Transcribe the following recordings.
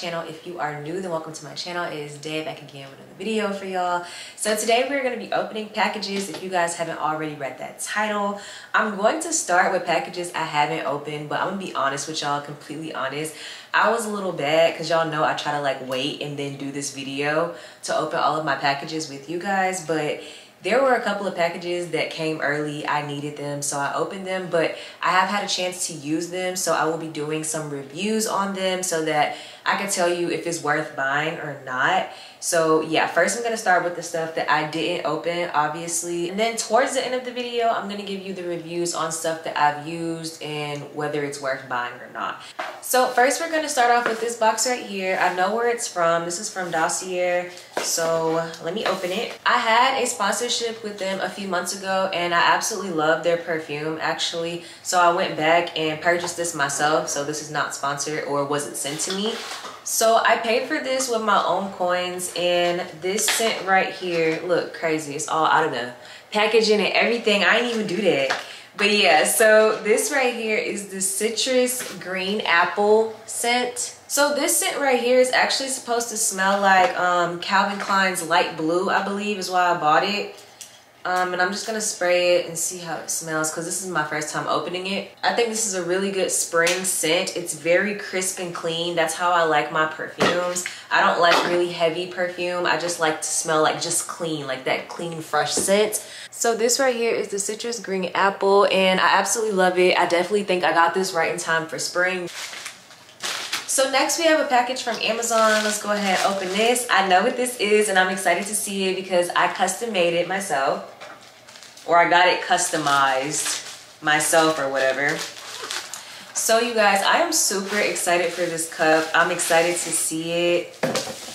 channel. If you are new, then welcome to my channel. It is Dai back again with another video for y'all. So today we're going to be opening packages if you guys haven't already read that title. I'm going to start with packages I haven't opened, but I'm going to be honest with y'all, completely honest. I was a little bad because y'all know I try to like wait and then do this video to open all of my packages with you guys, but there were a couple of packages that came early. I needed them so i opened them but i have had a chance to use them so i will be doing some reviews on them so that i can tell you if it's worth buying or not so yeah, first I'm gonna start with the stuff that I didn't open, obviously. And then towards the end of the video, I'm gonna give you the reviews on stuff that I've used and whether it's worth buying or not. So first we're gonna start off with this box right here. I know where it's from. This is from Dossier. So let me open it. I had a sponsorship with them a few months ago and I absolutely love their perfume actually. So I went back and purchased this myself. So this is not sponsored or wasn't sent to me. So I paid for this with my own coins and this scent right here, look crazy. It's all out of the packaging and everything. I didn't even do that. But yeah, so this right here is the citrus green apple scent. So this scent right here is actually supposed to smell like um, Calvin Klein's light blue, I believe is why I bought it. Um, and I'm just gonna spray it and see how it smells because this is my first time opening it. I think this is a really good spring scent. It's very crisp and clean. That's how I like my perfumes. I don't like really heavy perfume. I just like to smell like just clean, like that clean, fresh scent. So this right here is the citrus green apple and I absolutely love it. I definitely think I got this right in time for spring. So next we have a package from Amazon. Let's go ahead and open this. I know what this is and I'm excited to see it because I custom made it myself. Or I got it customized myself or whatever. So you guys, I am super excited for this cup. I'm excited to see it.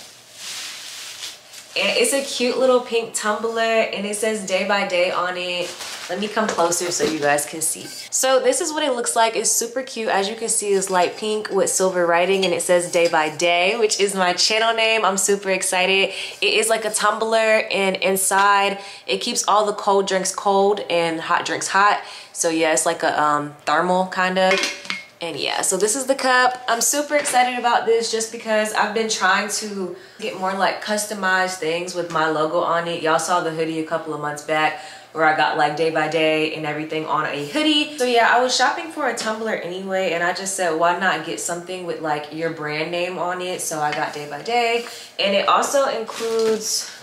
And it's a cute little pink tumbler and it says Day By Dai on it. Let me come closer so you guys can see. So this is what it looks like. It's super cute. As you can see, it's light pink with silver writing and it says Day By Dai, which is my channel name. I'm super excited. It is like a tumbler and inside it keeps all the cold drinks cold and hot drinks hot. So yeah, it's like a um, thermal kind of. And yeah, so this is the cup. I'm super excited about this just because I've been trying to get more like customized things with my logo on it. Y'all saw the hoodie a couple of months back where I got like Day By Dai and everything on a hoodie. So yeah, I was shopping for a tumbler anyway and I just said why not get something with like your brand name on it. So I got Day By Dai and it also includes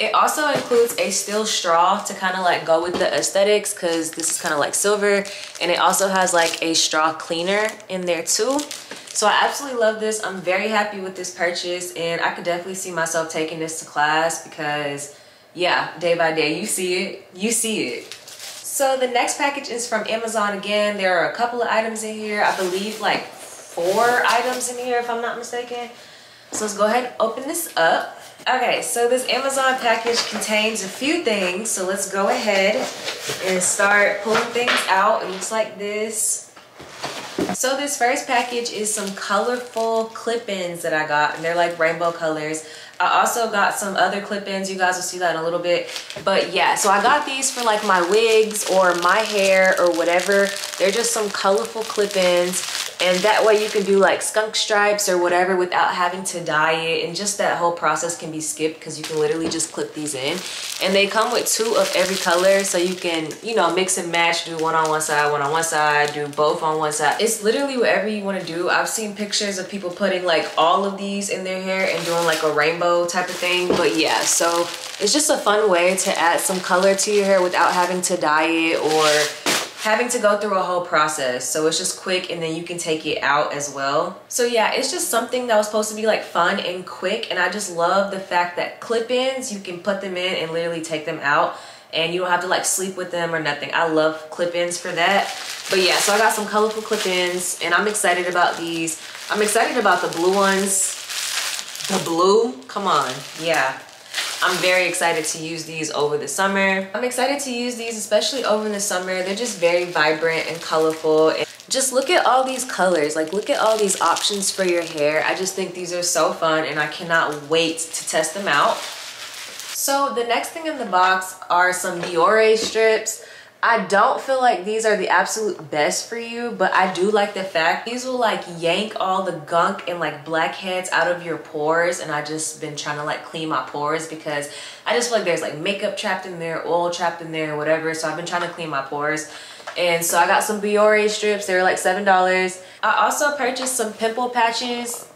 it also includes a steel straw to kind of like go with the aesthetics because this is kind of like silver and it also has like a straw cleaner in there too. So I absolutely love this. I'm very happy with this purchase and I could definitely see myself taking this to class because yeah, Day By Dai, you see it, you see it. So the next package is from Amazon again. There are a couple of items in here. I believe like four items in here if I'm not mistaken. So let's go ahead and open this up. Okay, so this Amazon package contains a few things. So let's go ahead and start pulling things out. It looks like this. So this first package is some colorful clip-ins that I got. And they're like rainbow colors. I also got some other clip-ins. You guys will see that in a little bit. But yeah, so I got these for like my wigs or my hair or whatever. They're just some colorful clip-ins and that way you can do like skunk stripes or whatever without having to dye it. And just that whole process can be skipped because you can literally just clip these in. And they come with two of every color so you can you know mix and match do one on one side one on one side do both on one side. It's literally whatever you want to do. I've seen pictures of people putting like all of these in their hair and doing like a rainbow type of thing but yeah so it's just a fun way to add some color to your hair without having to dye it or having to go through a whole process. So it's just quick and then you can take it out as well. So yeah, it's just something that was supposed to be like fun and quick. And I just love the fact that clip-ins, you can put them in and literally take them out and you don't have to like sleep with them or nothing. I love clip-ins for that. But yeah, so I got some colorful clip-ins and I'm excited about these. I'm excited about the blue ones. The blue, come on, yeah. I'm very excited to use these over the summer. I'm excited to use these, especially over the summer. They're just very vibrant and colorful. And just look at all these colors. Like, look at all these options for your hair. I just think these are so fun, and I cannot wait to test them out. So the next thing in the box are some Biore strips. I don't feel like these are the absolute best for you, but I do like the fact these will like yank all the gunk and like blackheads out of your pores. And I just been trying to like clean my pores because I just feel like there's like makeup trapped in there, oil trapped in there, whatever. So I've been trying to clean my pores. And so I got some Biore strips. They were like $7. I also purchased some pimple patches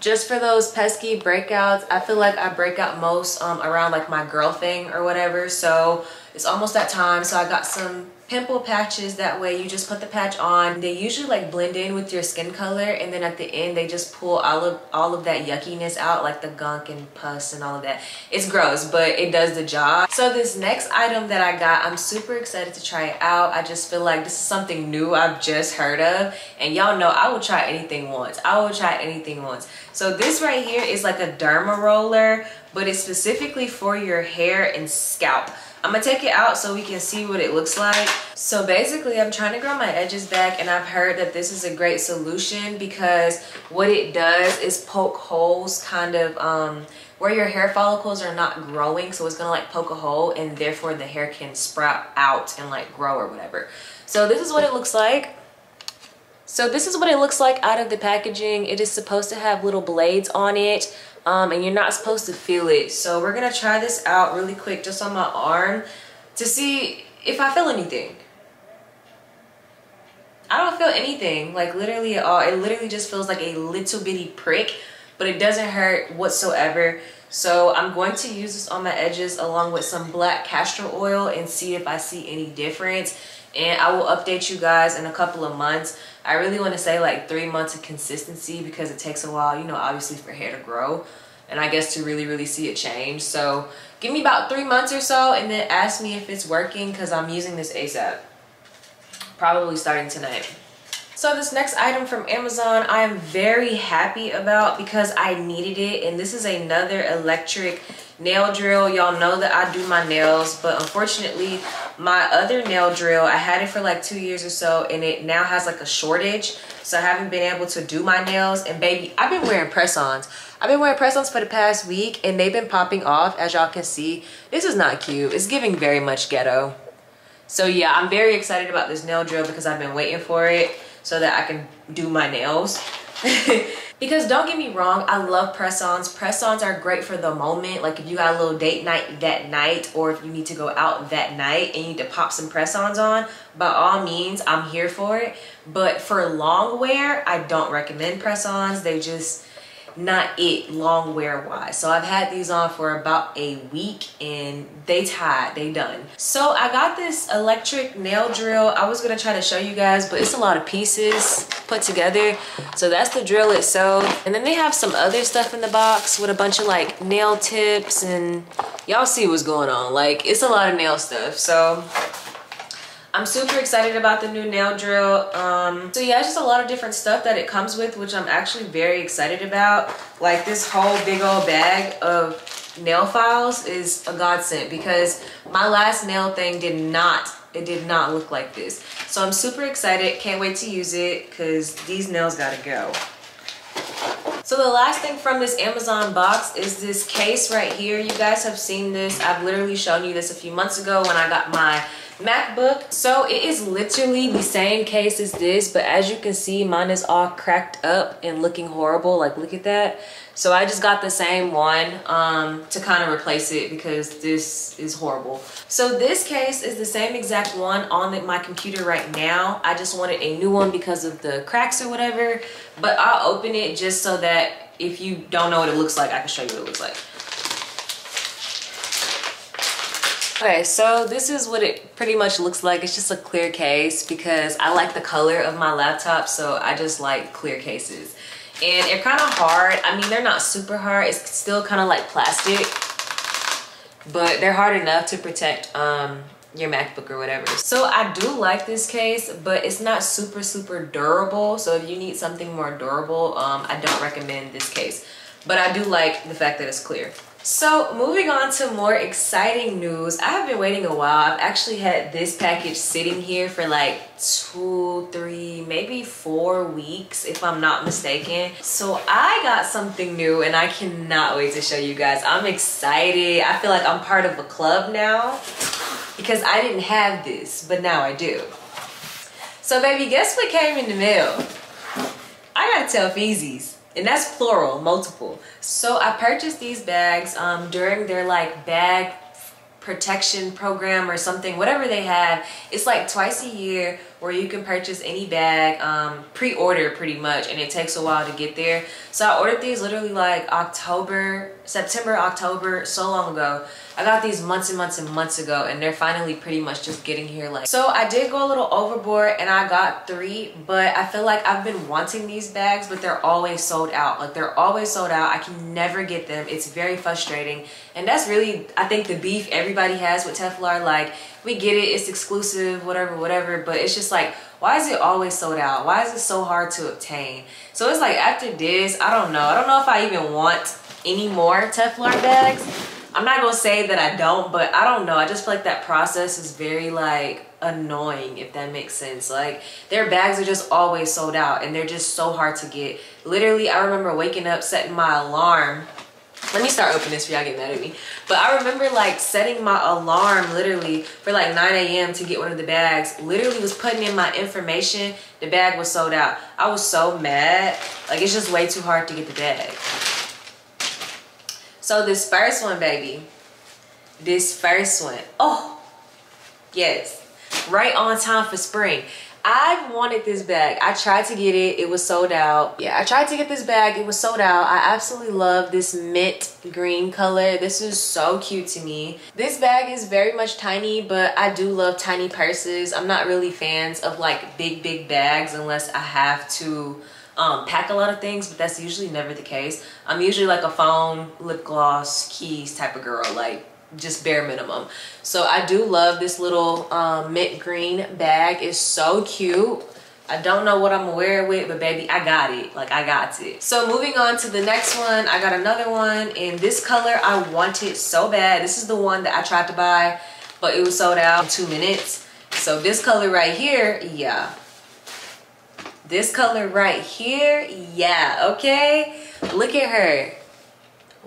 just for those pesky breakouts i feel like i break out most um, around like my girl thing or whatever. So it's almost that time. So i got some pimple patches that way you just put the patch on. They usually like blend in with your skin color and then at the end they just pull all of all of that yuckiness out like the gunk and pus and all of that. It's gross but it does the job. So this next item that i got i'm super excited to try it out. I just feel like this is something new i've just heard of and y'all know i will try anything once. I will try anything once. So this right here is like a derma roller but it's specifically for your hair and scalp I'm gonna take it out so we can see what it looks like. So basically I'm trying to grow my edges back and I've heard that this is a great solution because what it does is poke holes kind of um, where your hair follicles are not growing. So it's gonna like poke a hole and therefore the hair can sprout out and like grow or whatever. So this is what it looks like. So this is what it looks like out of the packaging. It is supposed to have little blades on it um, and you're not supposed to feel it. So we're gonna try this out really quick just on my arm to see if I feel anything. I don't feel anything, like literally at all. It literally just feels like a little bitty prick, but it doesn't hurt whatsoever. So I'm going to use this on my edges along with some black castor oil and see if I see any difference. And I will update you guys in a couple of months. I really want to say like three months of consistency because it takes a while, you know, obviously for hair to grow and I guess to really, really see it change. So give me about three months or so and then ask me if it's working because I'm using this ASAP. Probably starting tonight. So this next item from Amazon I am very happy about because I needed it and this is another electric nail drill. Y'all know that i do my nails but unfortunately my other nail drill i had it for like two years or so and it now has like a shortage. So i haven't been able to do my nails. And baby i've been wearing press-ons. I've been wearing press-ons for the past week and they've been popping off. As y'all can see this is not cute. It's giving very much ghetto. So yeah i'm very excited about this nail drill because i've been waiting for it so that i can do my nails. Because don't get me wrong i love press-ons. Press-ons are great for the moment. Like if you got a little date night that night or if you need to go out that night and you need to pop some press-ons on by all means i'm here for it. But for long wear i don't recommend press-ons. They just not it long wear wise so i've had these on for about a week and they tied they done. So i got this electric nail drill. I was gonna try to show you guys but it's a lot of pieces put together. So that's the drill itself. And then they have some other stuff in the box with a bunch of like nail tips and y'all see what's going on. Like it's a lot of nail stuff. So I'm super excited about the new nail drill. Um, so yeah, just a lot of different stuff that it comes with, which I'm actually very excited about. Like this whole big old bag of nail files is a godsend because my last nail thing did not, it did not look like this. So I'm super excited. Can't wait to use it because these nails gotta go. So the last thing from this Amazon box is this case right here. You guys have seen this. I've literally shown you this a few months ago when I got my MacBook. So it is literally the same case as this, but as you can see, mine is all cracked up and looking horrible. Like, look at that. So I just got the same one um, to kind of replace it because this is horrible. So this case is the same exact one on the, my computer right now. I just wanted a new one because of the cracks or whatever, but I'll open it just so that if you don't know what it looks like, I can show you what it looks like. Okay, so this is what it pretty much looks like. It's just a clear case because I like the color of my laptop, so I just like clear cases. And they're kind of hard. I mean, they're not super hard. It's still kind of like plastic, but they're hard enough to protect um, your MacBook or whatever. So I do like this case, but it's not super, super durable. So if you need something more durable, um, I don't recommend this case. But I do like the fact that it's clear. So moving on to more exciting news. I have been waiting a while. I've actually had this package sitting here for like two, three, maybe four weeks if I'm not mistaken. So I got something new and I cannot wait to show you guys. I'm excited. I feel like I'm part of a club now because I didn't have this, but now I do. So baby, guess what came in the mail? I gotta tell. And that's plural, multiple. So I purchased these bags um, during their like bag protection program or something whatever they have. It's like twice a year where you can purchase any bag um, pre-order pretty much and it takes a while to get there. So i ordered these literally like october september october so long ago I got these months and months and months ago and they're finally pretty much just getting here like so I did go a little overboard and I got three but I feel like I've been wanting these bags but they're always sold out like they're always sold out I can never get them it's very frustrating and that's really I think the beef everybody has with Telfar like we get it it's exclusive whatever whatever but it's just like why is it always sold out? Why is it so hard to obtain? So it's like after this I don't know I don't know if I even want any more Telfar bags I'm not gonna say that I don't, but I don't know. I just feel like that process is very like annoying, if that makes sense. Like their bags are just always sold out and they're just so hard to get. Literally, I remember waking up, setting my alarm. Let me start opening this for y'all get mad at me. But I remember like setting my alarm literally for like 9 a.m. to get one of the bags. Literally was putting in my information. The bag was sold out. I was so mad. Like it's just way too hard to get the bag. So this first one, baby, this first one, oh, yes, right on time for spring. I've wanted this bag. I tried to get it. It was sold out. Yeah, I tried to get this bag. It was sold out. I absolutely love this mint green color. This is so cute to me. This bag is very much tiny, but I do love tiny purses. I'm not really fans of like big, big bags unless I have to um, pack a lot of things, but that's usually never the case. I'm usually like a phone, lip gloss, keys type of girl, like just bare minimum. So I do love this little um, mint green bag. It's so cute. I don't know what I'm gonna wear it with, but baby, I got it. Like, I got it. So moving on to the next one, I got another one in this color I wanted so bad. This is the one that I tried to buy, but it was sold out in two minutes. So this color right here, yeah, this color right here, yeah, okay? Look at her.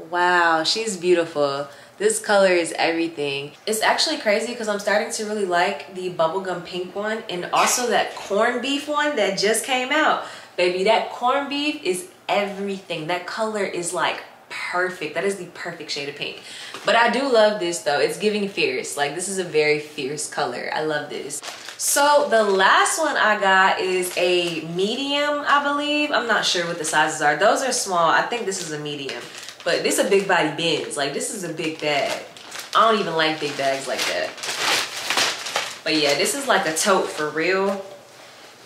Wow, she's beautiful. This color is everything. It's actually crazy because I'm starting to really like the bubblegum pink one and also that corned beef one that just came out. Baby, that corned beef is everything. That color is like perfect. That is the perfect shade of pink. But I do love this though. It's giving fierce. Like this is a very fierce color. I love this. So the last one I got is a medium, I believe. I'm not sure what the sizes are. Those are small. I think this is a medium. But this is a big body bins. Like this is a big bag. I don't even like big bags like that. But yeah, this is like a tote for real.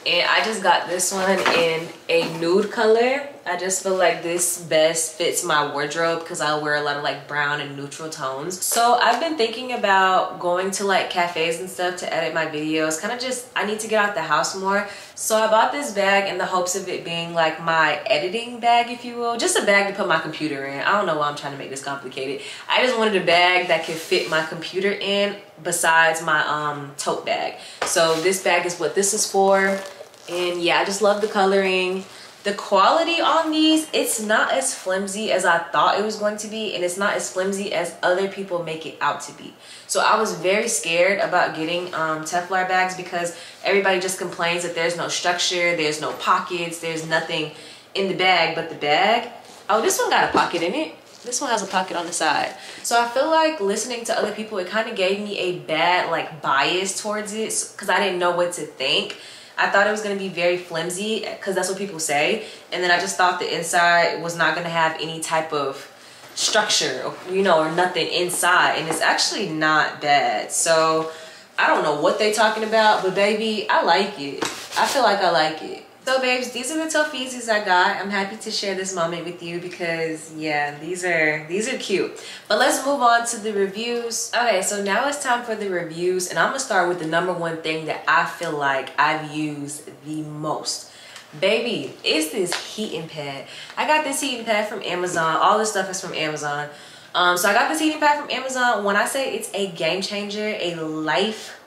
And I just got this one in a nude color. I just feel like this best fits my wardrobe because I wear a lot of like brown and neutral tones. So I've been thinking about going to like cafes and stuff to edit my videos. Kind of just, I need to get out the house more. So I bought this bag in the hopes of it being like my editing bag, if you will. Just a bag to put my computer in. I don't know why I'm trying to make this complicated. I just wanted a bag that could fit my computer in besides my um, tote bag. So this bag is what this is for. And yeah, I just love the coloring the quality on these it's not as flimsy as i thought it was going to be and it's not as flimsy as other people make it out to be. So i was very scared about getting um, Telfar bags because everybody just complains that there's no structure there's no pockets there's nothing in the bag but the bag oh this one got a pocket in it? This one has a pocket on the side. So i feel like listening to other people it kind of gave me a bad like bias towards it because i didn't know what to think I thought it was going to be very flimsy because that's what people say. And then I just thought the inside was not going to have any type of structure, you know, or nothing inside. And it's actually not bad. So I don't know what they're talking about, but baby, I like it. I feel like I like it. So babes, these are the Telfeezys I got. I'm happy to share this moment with you because yeah, these are these are cute. But let's move on to the reviews. Okay, so now it's time for the reviews and I'm gonna start with the number one thing that I feel like I've used the most. Baby, it's this heating pad. I got this heating pad from Amazon. All this stuff is from Amazon. Um, so I got this heating pad from Amazon. When I say it's a game changer, a life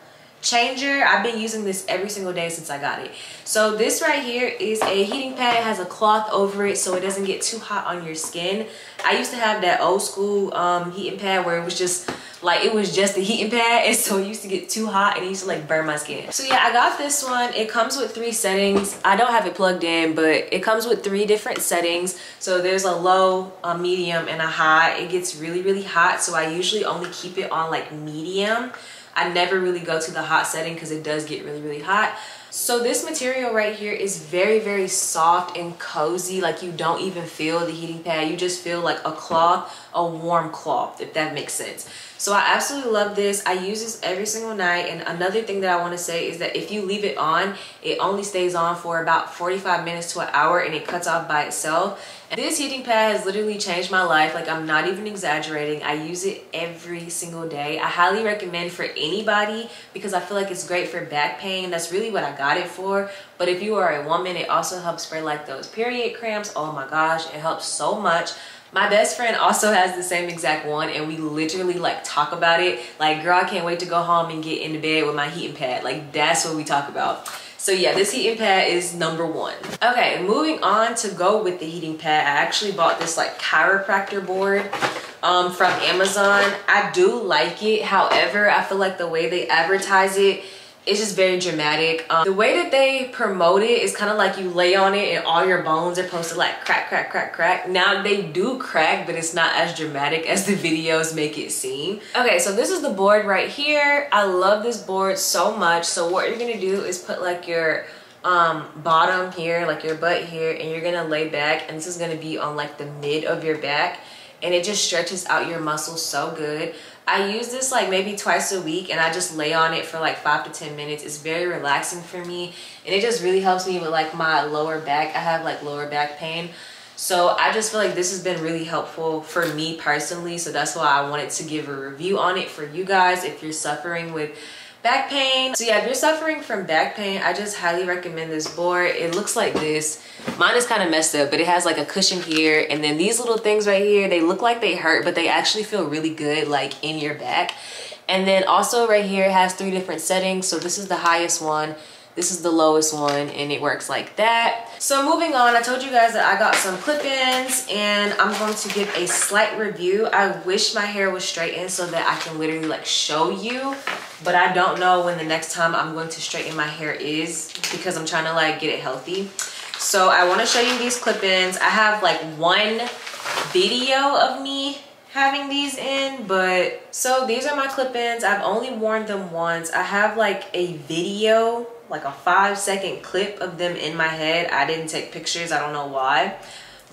changer. I've been using this every single day since i got it. So this right here is a heating pad. It has a cloth over it so it doesn't get too hot on your skin. I used to have that old school um, heating pad where it was just like it was just a heating pad and so it used to get too hot and it used to like burn my skin. So yeah i got this one. It comes with three settings. I don't have it plugged in but it comes with three different settings. So there's a low a medium and a high. It gets really really hot so i usually only keep it on like medium i never really go to the hot setting because it does get really really hot so this material right here is very, very soft and cozy. Like you don't even feel the heating pad. You just feel like a cloth, a warm cloth, if that makes sense. So I absolutely love this. I use this every single night. And another thing that I want to say is that if you leave it on, it only stays on for about 45 minutes to an hour and it cuts off by itself. And this heating pad has literally changed my life. Like I'm not even exaggerating. I use it every single day. I highly recommend for anybody because I feel like it's great for back pain. That's really what I got it for. But if you are a woman, it also helps for like those period cramps. Oh my gosh, it helps so much. My best friend also has the same exact one and we literally like talk about it. Like, girl, I can't wait to go home and get into bed with my heating pad. Like, that's what we talk about. So yeah, this heating pad is number one. Okay, moving on to go with the heating pad. I actually bought this like chiropractor board um, from Amazon. I do like it. However, I feel like the way they advertise it, it's just very dramatic. Um, the way that they promote it is kind of like you lay on it and all your bones are supposed to like crack, crack, crack, crack. Now they do crack, but it's not as dramatic as the videos make it seem. Okay, so this is the board right here. I love this board so much. So what you're gonna do is put like your um bottom here like your butt here and you're gonna lay back and this is gonna be on like the mid of your back and it just stretches out your muscles so good I use this like maybe twice a week and I just lay on it for like five to 10 minutes. It's very relaxing for me and it just really helps me with like my lower back. I have like lower back pain. So I just feel like this has been really helpful for me personally. So that's why I wanted to give a review on it for you guys if you're suffering with back pain. So yeah, if you're suffering from back pain, I just highly recommend this board. It looks like this. Mine is kind of messed up, but it has like a cushion here. And then these little things right here, they look like they hurt, but they actually feel really good like in your back. And then also right here, has three different settings. So this is the highest one. This is the lowest one and it works like that. So moving on, I told you guys that I got some clip-ins and I'm going to give a slight review. I wish my hair was straightened so that I can literally like show you, but I don't know when the next time I'm going to straighten my hair is because I'm trying to like get it healthy. So I want to show you these clip-ins. I have like one video of me having these in but so these are my clip-ins i've only worn them once i have like a video like a five second clip of them in my head. I didn't take pictures. I don't know why.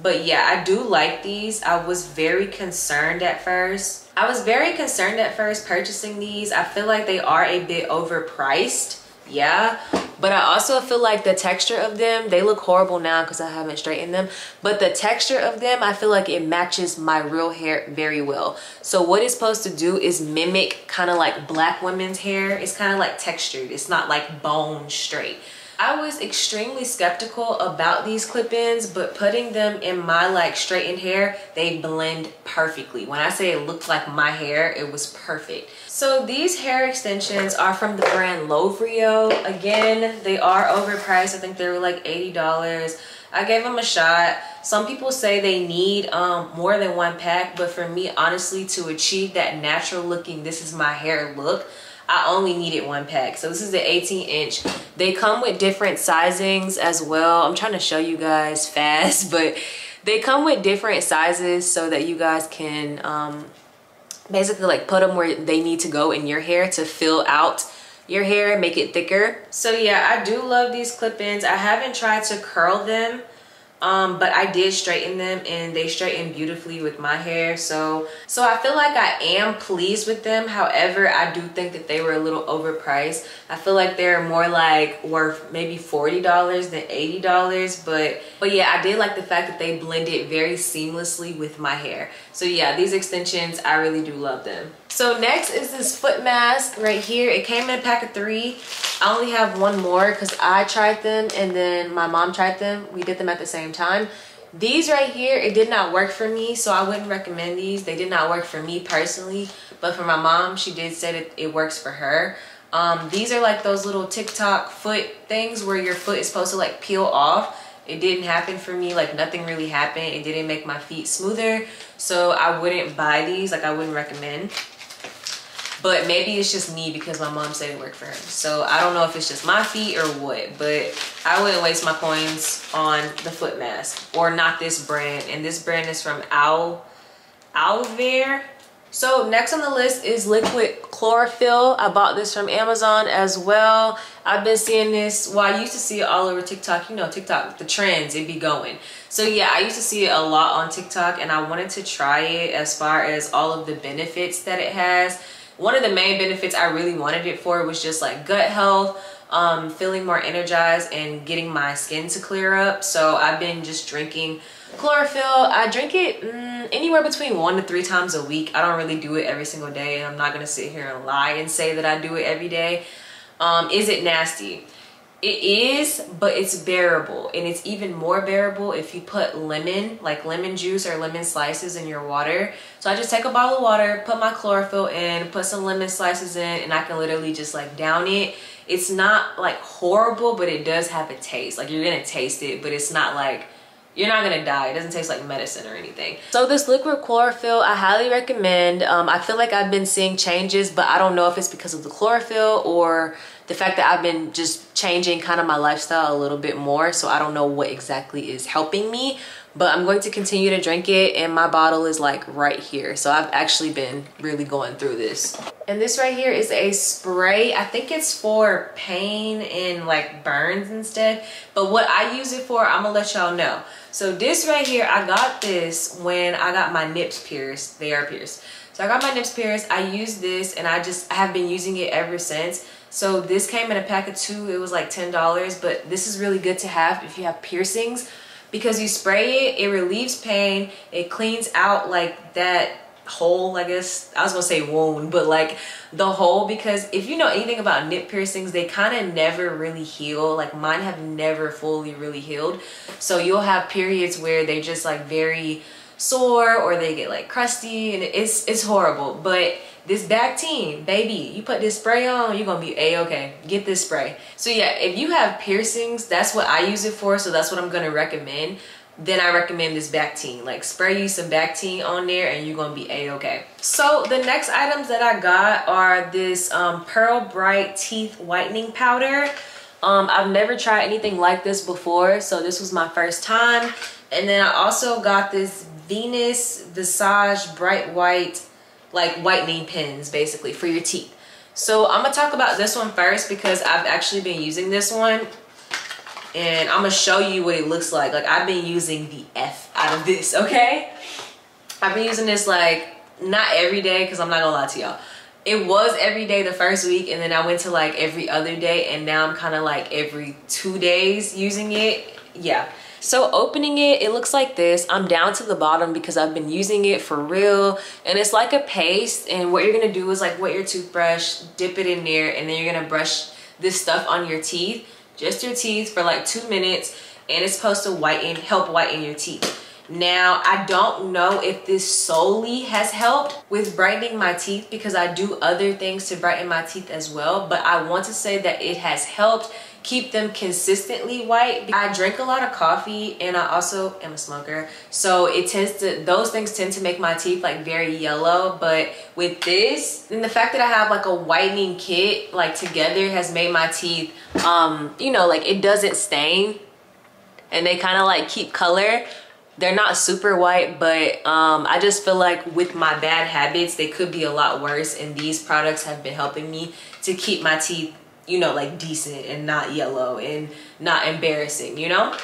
But yeah, I do like these. I was very concerned at first. I was very concerned at first purchasing these. I feel like they are a bit overpriced yeah. But i also feel like the texture of them they look horrible now because i haven't straightened them. But the texture of them i feel like it matches my real hair very well. So what it's supposed to do is mimic kind of like black women's hair. It's kind of like textured. It's not like bone straight I was extremely skeptical about these clip-ins, but putting them in my like straightened hair, they blend perfectly. When I say it looked like my hair, it was perfect. So these hair extensions are from the brand Lovrio. Again, they are overpriced. I think they were like $80. I gave them a shot. Some people say they need um, more than one pack, but for me, honestly, to achieve that natural looking, this is my hair look, I only needed one pack. So this is the 18 inch. They come with different sizings as well. I'm trying to show you guys fast, but they come with different sizes so that you guys can um, basically like put them where they need to go in your hair to fill out your hair, and make it thicker. So yeah, I do love these clip-ins. I haven't tried to curl them um but i did straighten them and they straighten beautifully with my hair so so i feel like i am pleased with them. However i do think that they were a little overpriced. I feel like they're more like worth maybe 40 dollars than 80 dollars but but yeah i did like the fact that they blended very seamlessly with my hair. So yeah these extensions i really do love them so next is this foot mask right here. It came in a pack of three. I only have one more because I tried them and then my mom tried them. We did them at the same time. These right here, it did not work for me, so I wouldn't recommend these. They did not work for me personally, but for my mom, she did say that it works for her. Um, these are like those little TikTok foot things where your foot is supposed to like peel off it didn't happen for me like nothing really happened it didn't make my feet smoother so i wouldn't buy these like i wouldn't recommend but maybe it's just me because my mom said it worked for him. So I don't know if it's just my feet or what, but I wouldn't waste my coins on the foot mask or not this brand. And this brand is from Owl, Owlvere. So next on the list is liquid chlorophyll. I bought this from Amazon as well. I've been seeing this, well, I used to see it all over TikTok. You know, TikTok, the trends, it be going. So yeah, I used to see it a lot on TikTok and I wanted to try it as far as all of the benefits that it has. One of the main benefits I really wanted it for was just like gut health, um, feeling more energized and getting my skin to clear up. So I've been just drinking chlorophyll. I drink it mm, anywhere between one to three times a week. I don't really do it every single day. And I'm not gonna sit here and lie and say that I do it every day. Um, is it nasty? It is, but it's bearable. And it's even more bearable if you put lemon, like lemon juice or lemon slices in your water. So I just take a bottle of water, put my chlorophyll in, put some lemon slices in, and I can literally just like down it. It's not like horrible, but it does have a taste. Like you're gonna taste it, but it's not like you're not gonna die. It doesn't taste like medicine or anything. So this liquid chlorophyll, I highly recommend. Um, I feel like I've been seeing changes, but I don't know if it's because of the chlorophyll or the fact that I've been just changing kind of my lifestyle a little bit more. So I don't know what exactly is helping me, but I'm going to continue to drink it and my bottle is like right here. So I've actually been really going through this. And this right here is a spray. I think it's for pain and like burns and stuff. But what I use it for, I'm gonna let y'all know. So this right here, I got this when I got my nips pierced. They are pierced. So I got my nips pierced. I used this and I just I have been using it ever since. So this came in a pack of two. It was like $10, but this is really good to have if you have piercings because you spray it, it relieves pain, it cleans out like that hole, I guess. I was gonna say wound, but like the hole because if you know anything about nip piercings, they kind of never really heal. Like mine have never fully really healed. So you'll have periods where they just like very sore or they get like crusty and it's it's horrible. But this Bactine, baby, you put this spray on, you're gonna be a-okay. Get this spray. So yeah, if you have piercings, that's what I use it for, so that's what I'm gonna recommend then I recommend this Bactine. Like spray you some Bactine on there and you're gonna be a-okay. So the next items that I got are this um, Pearl Bright Teeth Whitening Powder. Um, I've never tried anything like this before, so this was my first time. And then I also got this Venus Visage Bright White, like whitening pens basically for your teeth. So I'm gonna talk about this one first because I've actually been using this one and I'm gonna show you what it looks like. Like I've been using the F out of this, okay? I've been using this like not every day because I'm not gonna lie to y'all. It was every day the first week and then I went to like every other day and now I'm kind of like every two days using it. Yeah. So opening it, it looks like this. I'm down to the bottom because I've been using it for real. And it's like a paste. And what you're gonna do is like wet your toothbrush, dip it in there, and then you're gonna brush this stuff on your teeth just your teeth for like two minutes and it's supposed to whiten help whiten your teeth now i don't know if this solely has helped with brightening my teeth because i do other things to brighten my teeth as well but i want to say that it has helped keep them consistently white. I drink a lot of coffee and I also am a smoker. So it tends to, those things tend to make my teeth like very yellow. But with this, and the fact that I have like a whitening kit like together has made my teeth, um, you know, like it doesn't stain and they kind of like keep color they're not super white but um, i just feel like with my bad habits they could be a lot worse and these products have been helping me to keep my teeth you know, like decent and not yellow and not embarrassing, you know?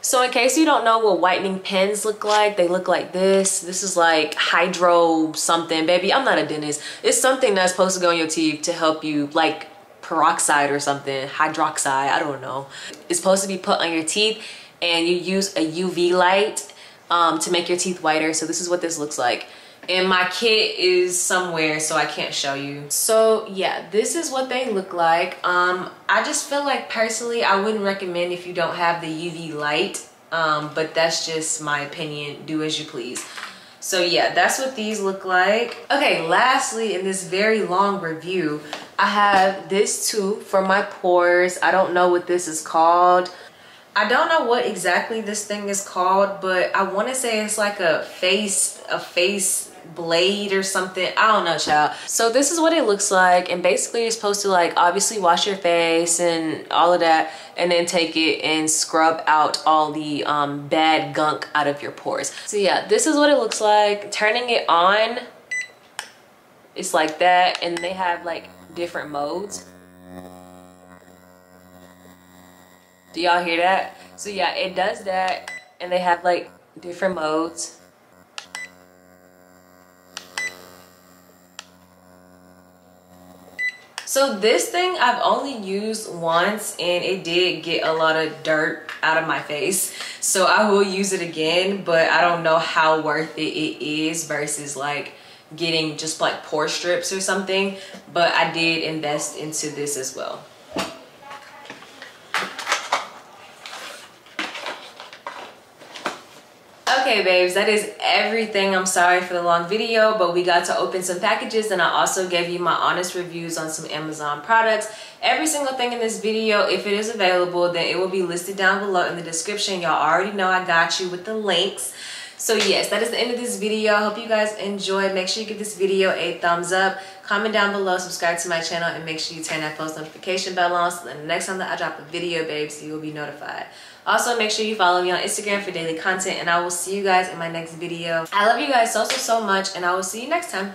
So in case you don't know what whitening pens look like, they look like this. This is like hydro something. Baby, I'm not a dentist. It's something that's supposed to go in your teeth to help you like peroxide or something, hydroxide, I don't know. It's supposed to be put on your teeth and you use a UV light um, to make your teeth whiter. So this is what this looks like and my kit is somewhere so I can't show you. So yeah, this is what they look like. Um, I just feel like personally I wouldn't recommend if you don't have the UV light, um, but that's just my opinion, do as you please. So yeah, that's what these look like. Okay, lastly in this very long review, I have this too for my pores. I don't know what this is called. I don't know what exactly this thing is called, but I want to say it's like a face, a face blade or something. I don't know, child. So this is what it looks like. And basically you're supposed to like obviously wash your face and all of that and then take it and scrub out all the um, bad gunk out of your pores. So yeah, this is what it looks like. Turning it on, it's like that. And they have like different modes. Do y'all hear that? So yeah, it does that. And they have like different modes. So this thing I've only used once and it did get a lot of dirt out of my face. So I will use it again, but I don't know how worth it it is versus like getting just like pore strips or something. But I did invest into this as well. Okay, babes, that is everything. I'm sorry for the long video, but we got to open some packages and I also gave you my honest reviews on some Amazon products. Every single thing in this video, if it is available, then it will be listed down below in the description. Y'all already know I got you with the links. So yes, that is the end of this video. I hope you guys enjoyed. Make sure you give this video a thumbs up. Comment down below, subscribe to my channel, and make sure you turn that post notification bell on so the next time that I drop a video, babes, you will be notified. Also, make sure you follow me on Instagram for daily content, and I will see you guys in my next video. I love you guys so, so, so much, and I will see you next time.